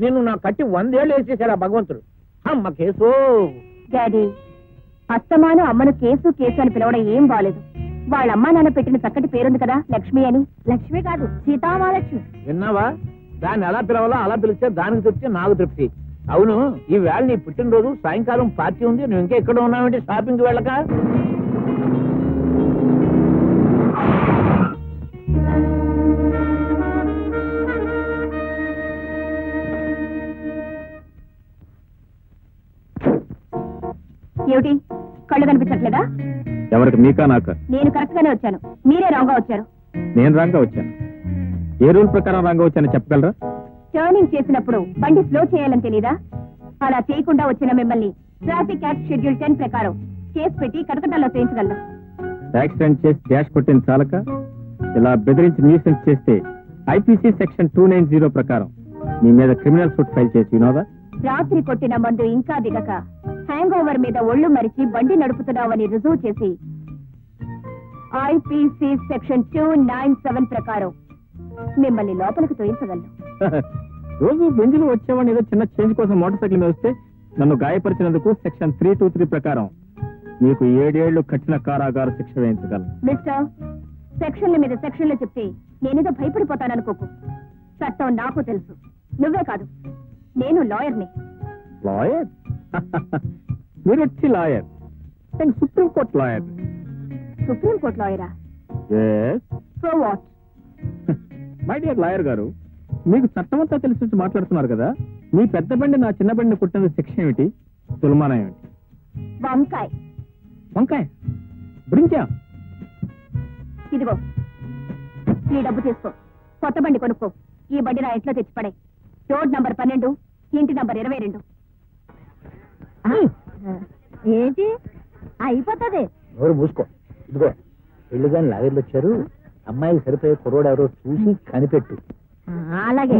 నిన్ను నా కట్టి వందేళ్ళు వేసేసాడు ఆ భగవంతుడు. అమ్మ కేసు డాడీ అస్తమాను అమ్మను కేసు కేసు అని పిలవడం ఏం బాలేదు. వాళ్ళ అమ్మా నాన్న పెట్టిన చక్కటి పేరుంది కదా లక్ష్మి అని. లక్ష్మి కాదు సీతామహాలక్ష్మి. విన్నావా? దాన్ని ఎలా పిలవాలో అలా పిలిస్తే దానికి తృప్తి నాకు తృప్తి. అవును ఈ వేళ నీ పుట్టినరోజు సాయంకాలం పార్టీ ఉంది నువ్వు ఇంకా ఎక్కడ ఉన్నావంటే షాపింగ్ వెళ్ళక? ఏమిటి? కళ్ళు కనిపించట్లేదా? ఎవరికి? మీకా నాకా? నేను కరెక్ట్ గానే వచ్చాను. మీరే రాంగ్గా వచ్చారు. నేను రాంగా వచ్చాను. ఏ రూల్ ప్రకారం రాంగా వచ్చానో చెప్పగలరా? టర్నింగ్ చేసినప్పుడు బండి స్లో చేయాలని తెలీదా? అలా చేయకుండా వచ్చిన మిమ్మల్ని ట్రాఫిక్ యాక్ట్ షెడ్యూల్ టెన్ ప్రకారం కేసు పెట్టి కటకటాల్లో చేయించగలను. యాక్సిడెంట్ చేసి డాష్ కొట్టిన చాలక? ఇలా బెదిరించి న్యూసెన్స్ చేస్తే IPC section two nine zero ప్రకారం మీ మీద క్రిమినల్ సూట్ ఫైల్ చేసి వినోదా రాత్రి కొట్టిన మందు ఇంకా దిగక. హ్యాంగ్ ఓవర్ మీద ఒళ్ళు మరిచి బండి నడుపుతున్నావని రుజువు చేసి IPC section two nine seven ప్రకారం మిమ్మల్ని లోపలికి తోయించగలను. రోజు బెంజులు వచ్చేవాడిని ఏదో చిన్న చేంజ్ కోసం మోటార్ సైకిల్ మీద వస్తే నన్ను గాయపరిచినందుకు సెక్షన్ త్రీ టూ త్రీ ప్రకారం మీకు ఏడేళ్ళు కఠిన కారాగార శిక్ష వేయించగలను. మిస్టర్ సెక్షన్ల మీద సెక్షన్లు చెప్తే నేనేదో భయపడిపోతాననుకోకు చట్టం నాకు తెలుసు. నువ్వే కాదు నేను లాయర్ని. లాయర్? మీరు వచ్చి లాయర్ నేను supreme court lawyer supreme court లాయరా so what my dear lawyer గారు మీకు చట్టం అంతా తెలిసి వచ్చి మాట్లాడుతున్నారు కదా? మీ పెద్ద బండి నా చిన్న బండిని కుట్టిన శిక్ష ఏమిటి? తులమానం ఏమిటి? వంకాయ్. వంకాయ? బ్రింకా ఇదిగో. ఈ డబ్బు తీసుకో. కొత్త బండి కొనుక్కో. ఈ బండి నా ఇంట్లో తెచ్చిపడే. రోడ్ నంబర్ పన్నెండు ఇంటి నంబర్ ఇరవై రెండు. ఏంటి అయిపోతుంది. నోరు మూసుకో. ఇదిగో పెళ్ళి కానీ లాగర్లు వచ్చారు. అమ్మాయికి సరిపోయే కుర్రోడు ఎవరో చూసి కనిపెట్టు. అలాగే.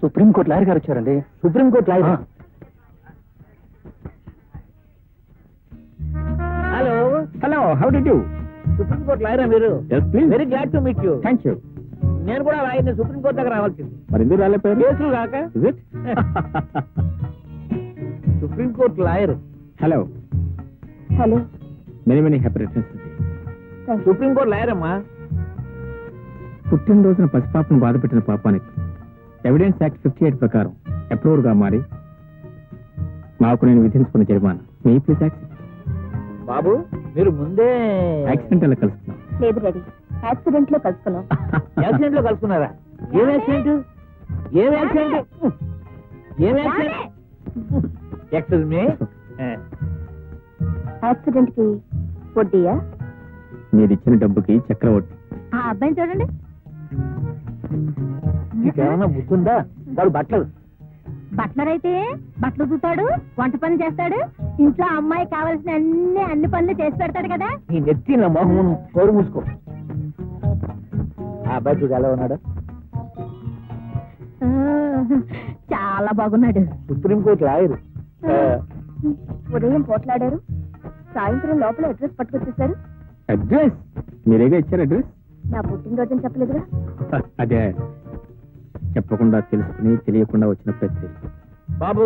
సుప్రీంకోర్టు లాయర్ గారు వచ్చారండి. Supreme court lawyer. Hello. Hello how do you supreme court లాయరా మీరు? Very glad to meet you thank you నేను కూడా లాయర్ని సుప్రీంకోర్టు దగ్గర రావాల్సింది. మరి ఎందుకు రాలేపోయారు కేసులు కాక supreme court lawyer. Hello. Hello. Many many happy returns supreme court lawyer అమ్మా పుట్టినరోజున పసిపాపను బాధపెట్టిన పాపానికి ఎవిడెన్స్ యాక్ట్ ఫిఫ్టీ ఎయిట్ ప్రకారం అప్రూవర్గా మారి నాకు నేను విధించుకున్న జరిమానా. మీ ప్లీజ్ యాక్సిడెంట్ బాబు మీరు ముందే యాక్సిడెంట్ అలా కలుస్తున్నాం. లేదు యాక్సిడెంట్లో కలుసుకున్నాం. యాక్సిడెంట్లో కలుసుకున్నారా? ఏం యాక్సిడెంట్? ఏం యాక్సిడెంట్? ఏం యాక్సిడెంట్? Excuse me యాక్సిడెంట్కి వడ్డీయా? మీరు ఇచ్చిన డబ్బుకి చక్రవర్తి ఆ అబ్బాయిని చూడండి. మీకేమన్నా వాడు బట్టలు. బట్లర్ అయితే బట్టలు చూతాడు వంట పని చేస్తాడు ఇంట్లో అమ్మాయి కావాల్సిన అన్ని అన్ని పనులు చేసి పెడతాడు కదా. ఈ నెత్తి నా మొహం కోరు మూసుకో. ఆ అబ్బాయి చూడు ఎలా ఉన్నాడు? చాలా బాగున్నాడు. Supreme court lawyer. ఉదయం పోట్లాడారు. సాయంత్రం లోపల అడ్రస్ పట్టుకొచ్చేసారు అడ్రస్? మీరేగా ఇచ్చారు అడ్రస్? నా పుట్టినరోజు చెప్పలేదుగా అదే. చెప్పకుండా తెలుసుకుని తెలియకుండా వచ్చిన ప్రతి. బాబు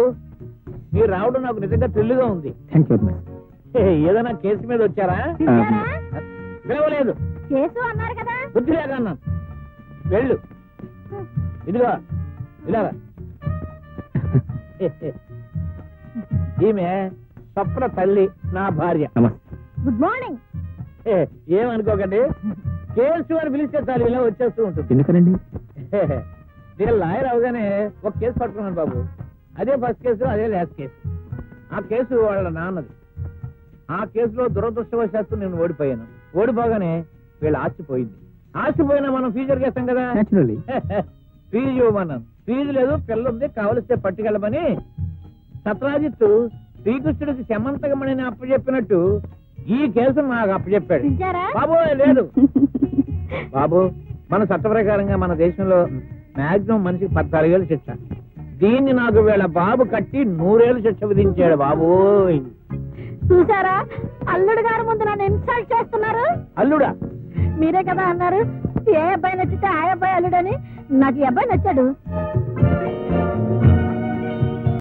మీరు రావడం నాకు నిజంగా తెల్లుగా ఉంది. థ్యాంక్ యూ ఏదైనా కేసు మీద వచ్చారా? పిలవలేదు. కేసు అన్నారు కదా. బుద్ధి లేక అన్నాను వెళ్ళు ఇదిగో ఇలాగా ఈమె స్వప్న తల్లి నా భార్య. నమస్తే. గుడ్ మార్నింగ్ ఏ, ఏమనుకోకండి. కేసు అని పిలిస్తే చాలు ఇలా వచ్చేస్తూ ఉంటుంది. ఎందుకనండి? నేను లాయర్ అవగానే ఒక కేసు పట్టుకున్నాను బాబు. అదే ఫస్ట్ కేసు అదే లాస్ట్ కేసు. ఆ కేసు వాళ్ళ నాన్నది. ఆ కేసులో దురదృష్టవశాత్తు నేను ఓడిపోయాను. ఓడిపోగానే వీళ్ళ ఆస్తి పోయింది ఆస్తి పోయినా మనం ఫ్యూచర్ చేస్తాం కదా? Naturally fee ఇవ్వమన్నాను. ఫీజు లేదు పిల్ల ఉంది కావలిస్తే పట్టుకెళ్ళమని సత్రాజిత్తు శ్రీకృష్ణుడికి శమంతకమణిని అప్పచెప్పినట్టు ఈ కేసు నాకు అప్పచెప్పాడు. బాబు లేదు. బాబు మన చట్ట ప్రకారంగా మన దేశంలో మాక్సిమం మనిషికి పద్నాలుగేళ్ళు శిక్ష. దీన్ని నాకు వీళ్ళ బాబు కట్టి నూరేళ్ళు శిక్ష విధించాడు బాబు. చూసారా అల్లుడు గారు ముందు నన్ను ఇన్సల్ట్ చేస్తున్నారు. అల్లుడా? మీరే కదా అన్నారు. ఏ అబ్బాయి నచ్చితే ఆ అబ్బాయి అల్లుడని. నాకు ఈ అబ్బాయి నచ్చాడు.